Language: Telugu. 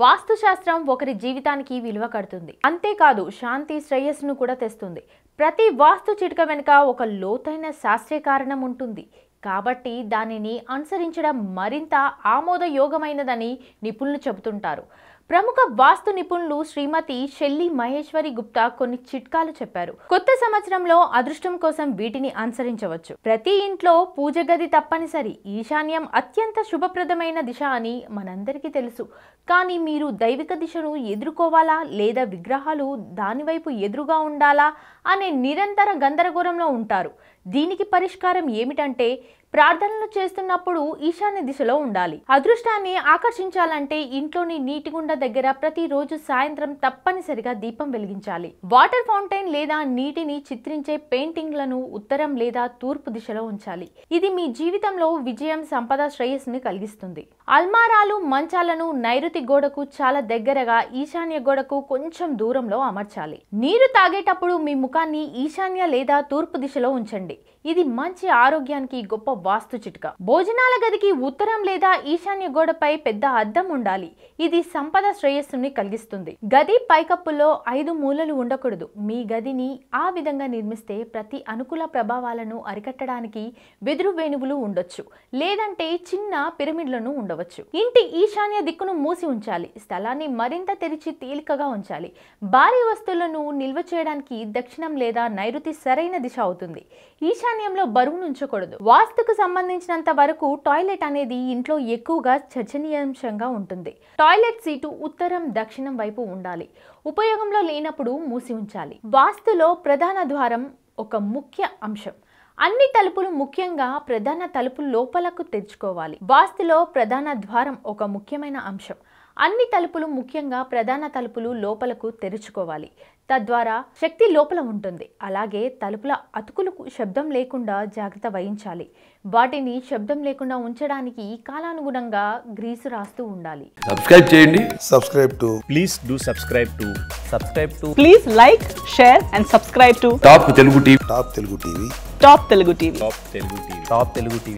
వాస్తుశాస్త్రం ఒకరి జీవితానికి విలువ కడుతుంది. అంతేకాదు శాంతి శ్రేయస్సును కూడా తెస్తుంది. ప్రతి వాస్తు చిట్క వెనుక ఒక లోతైన శాస్త్రీయ కారణం ఉంటుంది. కాబట్టి దానిని అనుసరించడం మరింత ఆమోదయోగమైనదని నిపుణులు చెబుతుంటారు. ప్రముఖ వాస్తు నిపుణులు శ్రీమతి షెల్లి మహేశ్వరి గుప్తా కొన్ని చిట్కాలు చెప్పారు. కొత్త సంవత్సరంలో అదృష్టం కోసం వీటిని అనుసరించవచ్చు. ప్రతి ఇంట్లో పూజ గది తప్పనిసరి. ఈశాన్యం అత్యంత శుభప్రదమైన దిశ అని మనందరికీ తెలుసు. కానీ మీరు దైవిక దిశను ఎదుర్కోవాలా? లేదా విగ్రహాలు దానివైపు ఎదురుగా ఉండాలా? అనే నిరంతర గందరగోళంలో ఉంటారు. దీనికి పరిష్కారం ఏమిటంటే ప్రార్థనలు చేస్తున్నప్పుడు ఈశాన్య దిశలో ఉండాలి. అదృష్టాన్ని ఆకర్షించాలంటే ఇంట్లోని నీటిగుండ దగ్గర ప్రతిరోజు సాయంత్రం తప్పనిసరిగా దీపం వెలిగించాలి. వాటర్ ఫౌంటైన్ లేదా నీటిని చిత్రించే పెయింటింగ్లను ఉత్తరం లేదా తూర్పు దిశలో ఉంచాలి. ఇది మీ జీవితంలో విజయం సంపద శ్రేయస్సుని కలిగిస్తుంది. అల్మారాలు మంచాలను నైరుతి గోడకు చాలా దగ్గరగా ఈశాన్య గోడకు కొంచెం దూరంలో అమర్చాలి. నీరు తాగేటప్పుడు మీ ముఖాన్ని ఈశాన్య లేదా తూర్పు దిశలో ఉంచండి. ఇది మంచి ఆరోగ్యానికి గొప్ప వాస్తు చిట్కా. భోజనాల గదికి ఉత్తరం లేదా ఈశాన్య గోడపై పెద్ద అద్దం ఉండాలి. ఇది సంపద శ్రేయస్సుని కలిగిస్తుంది. గది పైకప్పులో ఐదు మూలలు ఉండకూడదు. మీ గదిని ఆ విధంగా నిర్మిస్తే ప్రతి అనుకూల ప్రభావాలను అరికట్టడానికి వెదురు వేణువులు ఉండొచ్చు. లేదంటే చిన్న పిరమిడ్లను ఉండవచ్చు. ఇంటి ఈశాన్య దిక్కును మూసి ఉంచాలి. స్థలాన్ని మరింత తెరిచి తేలికగా ఉంచాలి. భారీ వస్తువులను నిల్వ చేయడానికి దక్షిణం లేదా నైరుతి సరైన దిశ అవుతుంది. ఈశాన్యంలో బరువును ఉంచకూడదు వాస్తుకు సంబంధించినంత వరకు టాయిలెట్ అనేది ఇంట్లో ఎక్కువగా చర్చనీయాంశంగా ఉంటుంది. టాయిలెట్ సీటు ఉత్తరం దక్షిణం వైపు ఉండాలి. ఉపయోగంలో లేనప్పుడు మూసి ఉంచాలి. వాస్తులో ప్రధాన ద్వారం ఒక ముఖ్య అంశం. అన్ని తలుపులు ముఖ్యంగా ప్రధాన తలుపులు లోపలకు తెచ్చుకోవాలి వాస్తులో ప్రధాన ద్వారం ఒక ముఖ్యమైన అంశం. అన్ని తలుపులు ముఖ్యంగా ప్రధాన తలుపులు లోపలకు తెరుచుకోవాలి. తద్వారా శక్తి లోపల ఉంటుంది. అలాగే తలుపుల అతుకులకు శబ్దం లేకుండా జాగ్రత్త వహించాలి. వాటిని శబ్దం లేకుండా ఉంచడానికి కాలానుగుణంగా గ్రీసు రాస్తూ ఉండాలి. సబ్స్క్రైబ్ చేయండి. subscribe to please do subscribe to subscribe to Please like, share, and subscribe to top Telugu TV. Top Telugu TV. Top Telugu TV. top telugu tv top telugu tv